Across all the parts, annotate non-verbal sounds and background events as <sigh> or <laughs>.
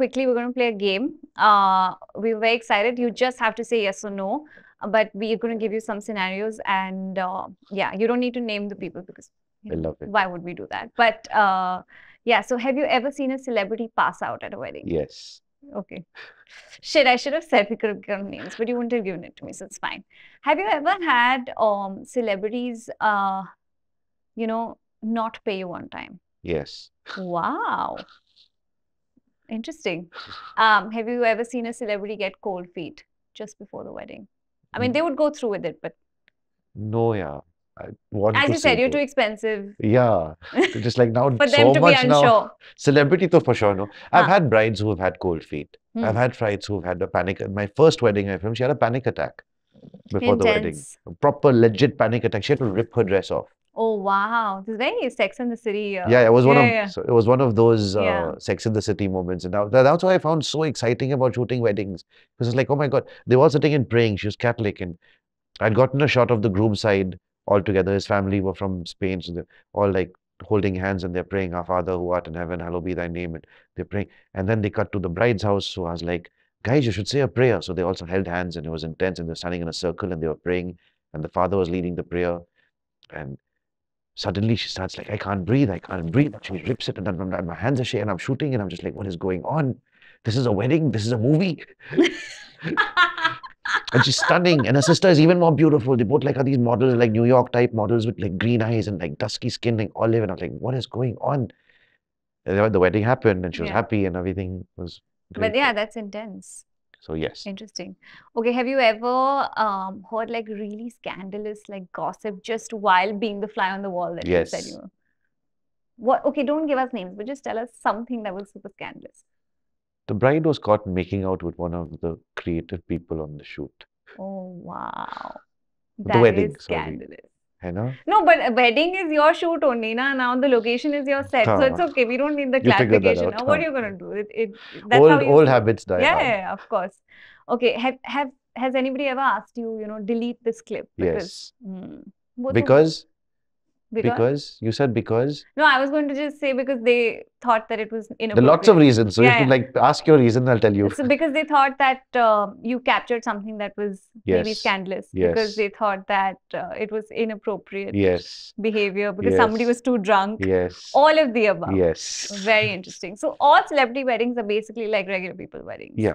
quickly, we're going to play a game. Uh, we're very excited. You just have to say yes or no. But we're going to give you some scenarios, and uh, yeah, you don't need to name the people because you I know, love it. why would we do that? But uh, yeah, so have you ever seen a celebrity pass out at a wedding? Yes. Okay. Shit, I should have said we could have given names, but you wouldn't have given it to me, so it's fine. Have you ever had um celebrities uh you know not pay you on time? Yes. Wow. Interesting. Um, have you ever seen a celebrity get cold feet just before the wedding? I mean, they would go through with it, but No, yeah. I want as you said, you're too expensive Yeah. <laughs> Just like now, for so them to be much now. unsure. Celebrity to for sure, no. I've Huh. had brides who have had cold feet. I've Hmm. had brides who've had a panic. My first wedding I filmed, she had a panic attack before the wedding. Intense. A proper legit panic attack. She had to rip her dress off. Oh wow, this is very Sex and the City. Uh, Yeah, it was one yeah, of yeah. so it was one of those uh, Yeah. Sex in the City moments, and that, that's what I found so exciting about shooting weddings because it's like, oh my God, they were all sitting and praying. She was Catholic, and I'd gotten a shot of the groom side all together. His family were from Spain, so they're all like holding hands and they're praying, "Our Father who art in heaven, hallowed be Thy name," and they're praying. And then they cut to the bride's house, so I was like, guys, you should say a prayer. So they also held hands, and it was intense, and they're standing in a circle and they were praying, and the father was leading the prayer, and suddenly she starts like, I can't breathe, I can't breathe. She rips it, and then my my hands are shaking, and I'm shooting, and I'm just like, what is going on? This is a wedding, this is a movie. <laughs> And she's stunning, and her sister is even more beautiful. They both like are these models, like New York type models with like green eyes and like dusky skin, like olive. And I'm like, what is going on? And the wedding happened, and she was Yeah. happy, and everything was great. But yeah, that's intense. So yes, Interesting. Okay, have you ever um heard like really scandalous like gossip just while being the fly on the wall that you said Yes. you were? What? Okay, don't give us names, but just tell us something that was super scandalous. the bride was caught making out with one of the creative people on the shoot. Oh wow, The that is wedding, sorry. Scandalous. You know? No, but a wedding is your shoot only, na. Now the location is your set, so it's okay. We don't need the You clarification. Now, what are you gonna do? It, it that's how Old you old habits die yeah, yeah, of course. Okay, have have has anybody ever asked you, you know, delete this clip because Yes. Hmm. Because because because you said because no, I was going to just say because they thought that it was there are lots of reasons. So you Yeah, to yeah. like ask your reason, I'll tell you. So because they thought that uh, you captured something that was maybe scandalous Yes. because they thought that uh, it was inappropriate Yes. behavior because somebody was too drunk. Yes. All of the above. Yes. Very interesting. So all celebrity weddings are basically like regular people weddings. Yeah.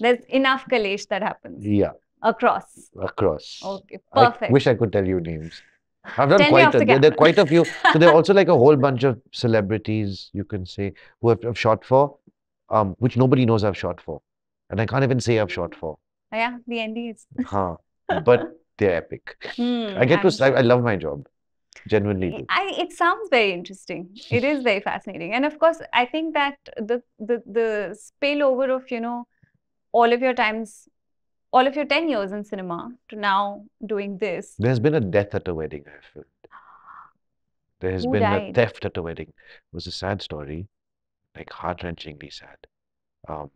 There's enough kalesh that happens Yeah. across. Across. Okay, I perfect. wish I could tell you names. I've done quite a, the there, there are quite a few. <laughs> So there are also like a whole bunch of celebrities you can say who have, have shot for, um, which nobody knows I've shot for. And I can't even say I've shot for. yeah, the NDs. Huh. But they're epic. Hmm, I get to, I'm s- I, I love my job. Genuinely. I, it sounds very interesting. It is very fascinating. And of course, I think that the, the, the spillover of, you know, all of your times, all of your 10 years in cinema to now doing this. There's been a death at a wedding I filmed. There has Who been a theft at a wedding. It was a sad story, like heart-wrenchingly sad. Um,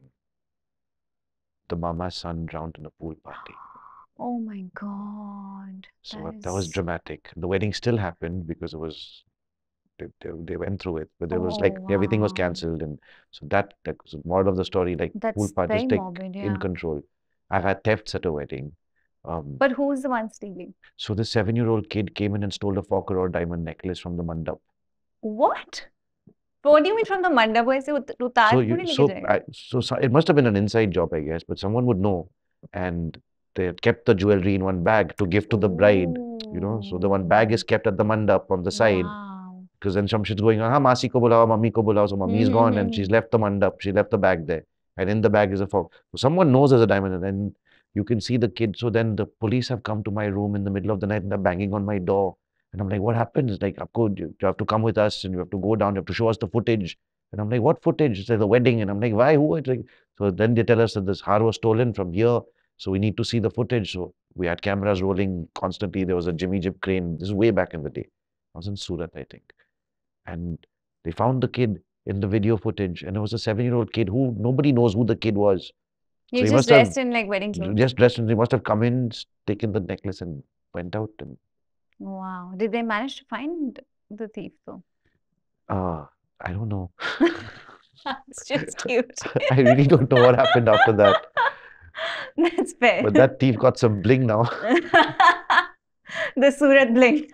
the mama's son drowned in a pool party. <gasps> Oh my God. So That that was dramatic. The wedding still happened because it was they, they, they went through it, but there was Oh, like everything was cancelled, and so that that was the moral of the story. Like pool That's parties very take morbid, in control. I've had thefts at a wedding. Um, but who's the one stealing? So the seven-year-old kid came in and stole a four crore diamond necklace from the mandap. What? What do you mean from the mandap? So, you, so, I, so, so it must have been an inside job, I guess. But someone would know, and they kept the jewelry in one bag to give to the bride. Ooh. You know, so the one bag is kept at the mandap on the side. Because wow. then some shit's going on. Ha, maasi ko bulao, mummy ko bulao. So mummy is mm -hmm. gone, and mm-hmm. she's left the mandap. She left the bag there and in the bag is a fork. So someone knows there's a diamond, and then you can see the kid. So then the police have come to my room in the middle of the night and they're banging on my door. And I'm like, what happened? It's like, "Aapko, you you have to come with us and you have to go down. You have to show us the footage. And I'm like, what footage? It's like the wedding. And I'm like, why? Who? Like, so then they tell us that this har was stolen from here. So we need to see the footage. So we had cameras rolling constantly. There was a Jimmy Jib crane. This is way back in the day. I was in Surat, I think. And they found the kid in the video footage. And it was a seven-year-old kid who nobody knows who the kid was. You he just must have dressed in like wedding clothes. Just dressed and they must have come in, taken the necklace and went out. And Wow. Did they manage to find the thief though? uh, I don't know. <laughs> it's just <laughs> cute. I really don't know what happened after that. <laughs> That's fair. But that thief got some bling now. the Surat bling.